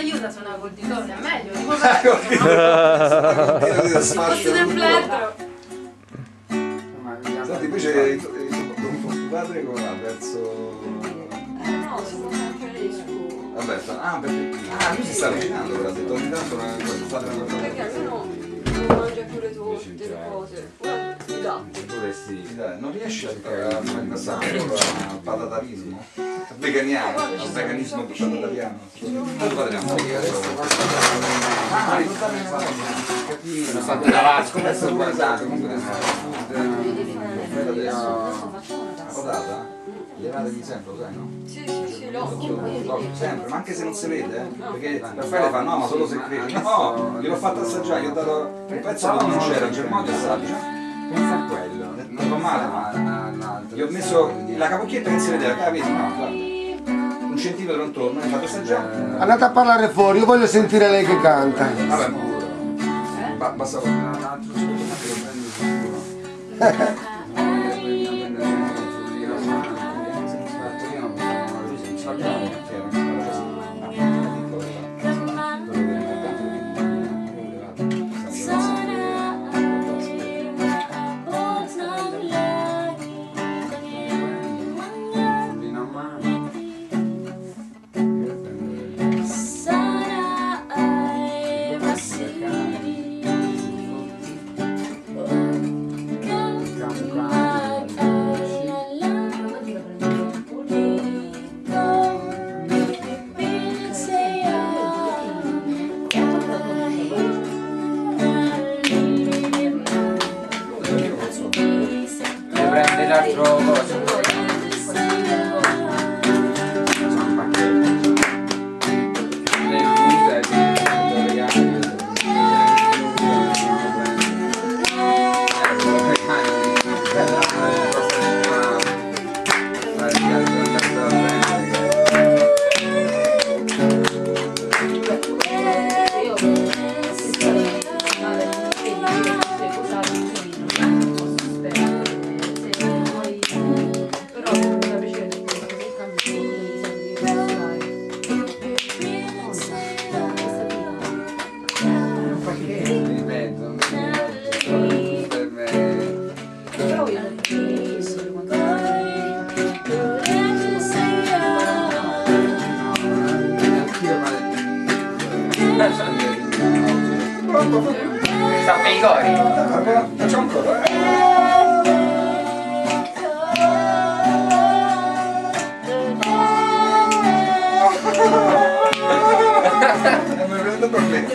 aiuta suonare col ditone, è meglio. Tipo Col il posto del plettro. Senti, poi c'è il tuo padre come va? Verso... No, sono sempre lì su. Vabbè, sta... ah, perché... Ah, lui si sta avvicinando, però ha detto ogni tanto cosa, fate una cosa. Perché almeno non mangia pure tu delle cose. Pure i datti. Sì, dai, non riesci a a passare al patatarismo? Veganiano, al veganismo patatariano. Non parliamo. Ah, ricordarmi una cosa. Sono stato da Vasco, Come è stato guardato, comunque adesso. Patata? Levatevi sempre, lo sai, no? Sì, sì, sì, l'ho. Sempre, ma anche se non si vede, eh? perché Raffaele fa no, ma solo se cresce. No, gliel'ho fatto assaggiare, gli ho dato un pezzo che non c'era, il germoglio assaggia. Pensa a quello, non va male. Gli ho messo la capocchietta insieme della cara, vedi? No. Un centimetro intorno, hai fatto assaggiare. Eh. Andate a parlare fuori, io voglio sentire lei che canta. Vabbè, ma basta un altro secondo che lo prendo throw 4 voci Sta per i cori. Facciamo ancora, eh? Eh, mi prendo problemi.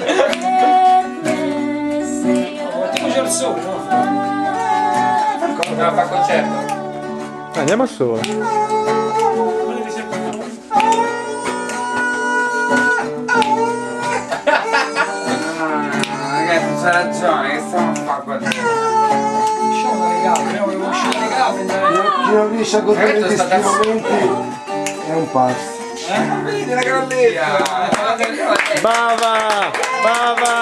Tipo sole, no? No, fa concerto. Andiamo a solo. C'ha ragione, che stiamo a fare qua dentro? usciamo dalle gambe, no? Volevo uscire dalle gambe e andare... Chi non riesce a godere questi momenti è un pazzo. Vedi la grandezza! Bava! Bava!